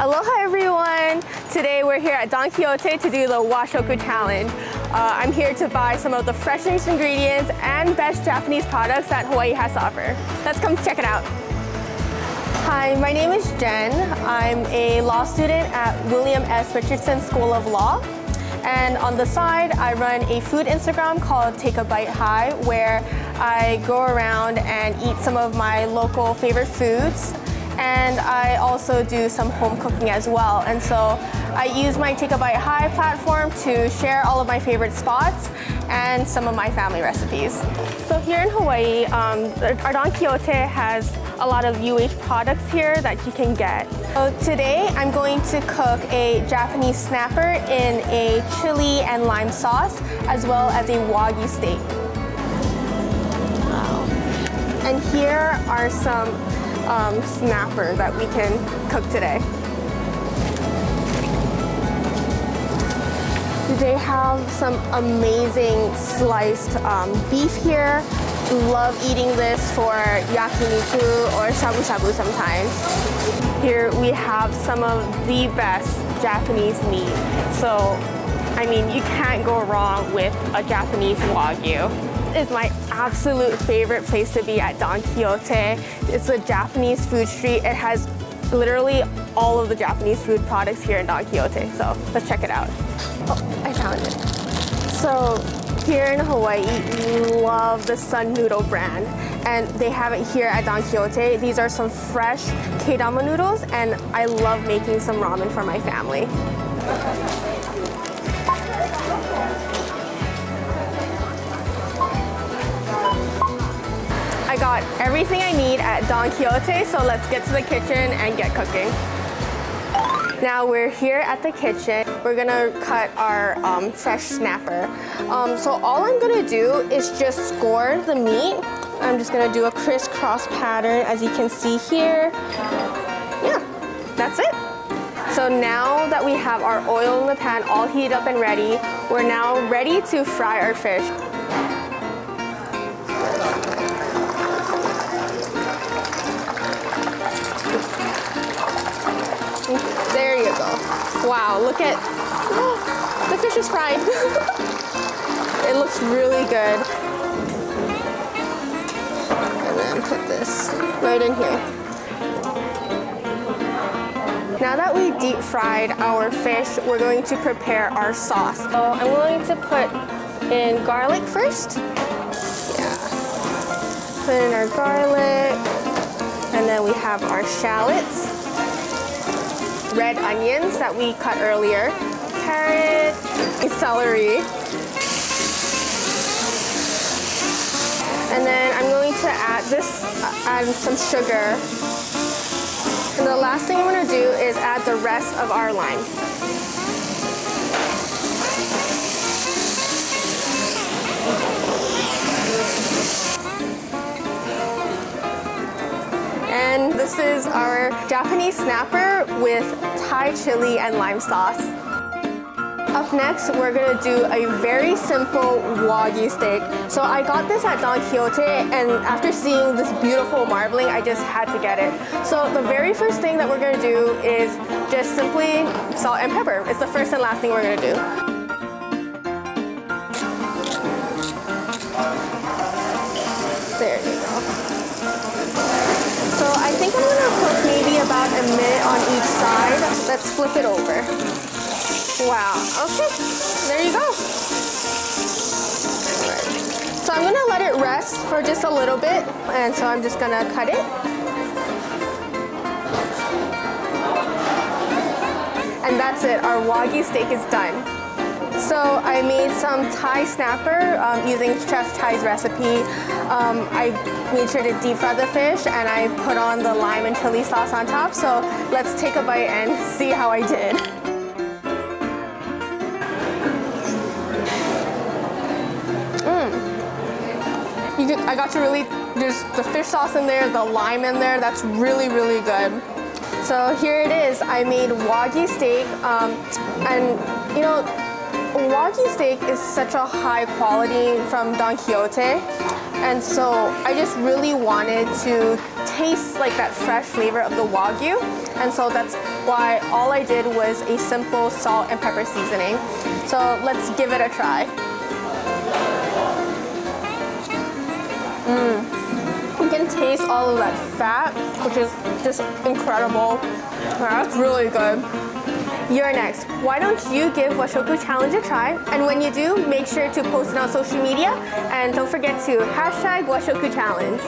Aloha everyone! Today we're here at Don Quijote to do the Washoku Challenge. Uh, I'm here to buy some of the freshest ingredients and best Japanese products that Hawaii has to offer. Let's come check it out. Hi, my name is Jen. I'm a law student at William S. Richardson School of Law. And on the side, I run a food Instagram called Take a Bite High, where I go around and eat some of my local favorite foods and I also do some home cooking as well. And so I use my Take a Bite High platform to share all of my favorite spots and some of my family recipes. So here in Hawaii, um, our Don Quijote has a lot of UH products here that you can get. So today I'm going to cook a Japanese snapper in a chili and lime sauce as well as a wagyu steak. Wow. And here are some um, snapper that we can cook today. They have some amazing sliced um, beef here. Love eating this for yakiniku or shabu shabu sometimes. Here we have some of the best Japanese meat. So, I mean, you can't go wrong with a Japanese wagyu is my absolute favorite place to be at Don Quijote. It's a Japanese food street. It has literally all of the Japanese food products here in Don Quijote. So let's check it out. Oh, I found it. So here in Hawaii, we love the Sun Noodle brand and they have it here at Don Quijote. These are some fresh Kedama noodles and I love making some ramen for my family. Got everything I need at Don Quijote, so let's get to the kitchen and get cooking. Now we're here at the kitchen. We're gonna cut our um, fresh snapper. Um, so all I'm gonna do is just score the meat. I'm just gonna do a crisscross pattern as you can see here. Yeah, that's it. So now that we have our oil in the pan all heated up and ready, we're now ready to fry our fish. Wow, look at, oh, the fish is fried. it looks really good. And then put this right in here. Now that we deep fried our fish, we're going to prepare our sauce. So I'm going to put in garlic first. Yeah. Put in our garlic. And then we have our shallots red onions that we cut earlier, carrot, celery. And then I'm going to add this, add some sugar. And the last thing I'm gonna do is add the rest of our lime. And this is our Japanese snapper with Thai chili and lime sauce. Up next, we're gonna do a very simple Wagyu steak. So I got this at Don Quijote and after seeing this beautiful marbling, I just had to get it. So the very first thing that we're gonna do is just simply salt and pepper. It's the first and last thing we're gonna do. Flip it over. Wow, okay, there you go. So I'm gonna let it rest for just a little bit, and so I'm just gonna cut it. And that's it, our Wagyu steak is done. I made some Thai snapper um, using Chef Chai's recipe. Um, I made sure to deep fry the fish and I put on the lime and chili sauce on top. So let's take a bite and see how I did. Mmm. I got to really, there's the fish sauce in there, the lime in there. That's really, really good. So here it is. I made Wagyu steak um, and you know, Wagyu steak is such a high quality from Don Quijote. And so I just really wanted to taste like that fresh flavor of the Wagyu. And so that's why all I did was a simple salt and pepper seasoning. So let's give it a try. Mmm. You can taste all of that fat, which is just incredible. That's really good. You're next. Why don't you give Washoku Challenge a try? And when you do, make sure to post it on social media and don't forget to hashtag Washoku Challenge.